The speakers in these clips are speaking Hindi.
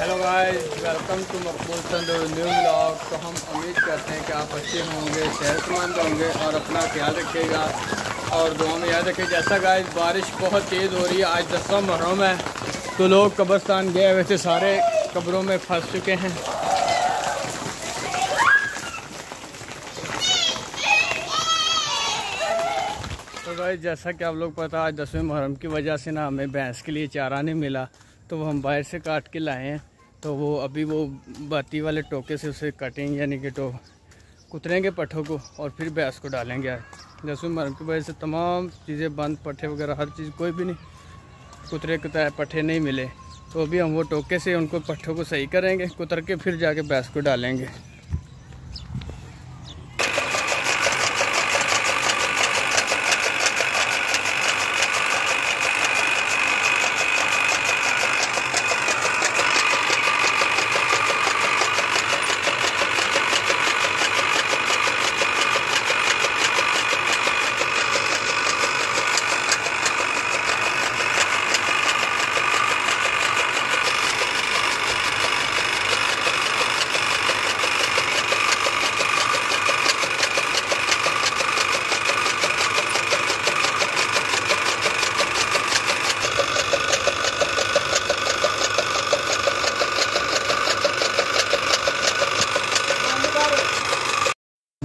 Hello guys welcome to Maqbool Chand new blog तो हम उम्मीद करते हैं कि आप अच्छे होंगे, सेहतमंद होंगे और अपना ख्याल रखिएगा और दुआ में याद रखिए जैसा गाइस बारिश बहुत तेज़ हो रही है। आज दसवा मुहर्रम है। तो लोग कब्रस्तान गए थे, सारे कब्रों में फंस चुके हैं। तो भाई जैसा कि आप लोग पता, आज दसवें मुहर्रम की वजह से ना हमें भैंस के लिए चारा नहीं मिला। तो वो हम बाहर से काट के लाए हैं। तो वो अभी वो बाती वाले टोके से उसे कटेंगे, यानी कि तो कुतरेंगे पट्ठों को और फिर भैंस को डालेंगे जैसे मरम की वजह से तमाम चीज़ें बंद पट्ठे वगैरह, हर चीज़ कोई भी नहीं, कुतरे कुतरे पट्ठे नहीं मिले। तो अभी हम वो टोके से उनको पट्ठों को सही करेंगे, कुतर के फिर जाके भैंस को डालेंगे।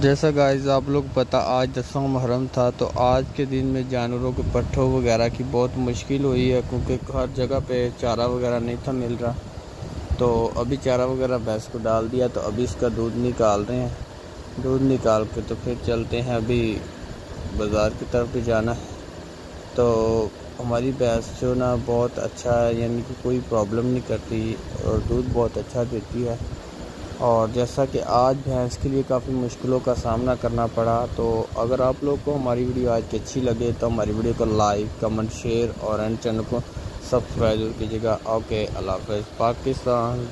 जैसा गाइस आप लोग पता आज दसवा मुहर्रम था तो आज के दिन में जानवरों के पट्ठों वगैरह की बहुत मुश्किल हुई है, क्योंकि हर जगह पे चारा वगैरह नहीं था मिल रहा। तो अभी चारा वगैरह भैंस को डाल दिया तो अभी इसका दूध निकाल रहे हैं। दूध निकाल के तो फिर चलते हैं अभी बाज़ार की तरफ़ भी जाना है। तो हमारी भैंस जो ना बहुत अच्छा है, यानी कि कोई प्रॉब्लम नहीं करती और दूध बहुत अच्छा देती है। और जैसा कि आज भैंस के लिए काफ़ी मुश्किलों का सामना करना पड़ा तो अगर आप लोग को हमारी वीडियो आज की अच्छी लगे तो हमारी वीडियो को लाइक, कमेंट, शेयर और एंड चैनल को सब्सक्राइब ज़रूर कीजिएगा। ओके, अल्लाह हाफ़ पाकिस्तान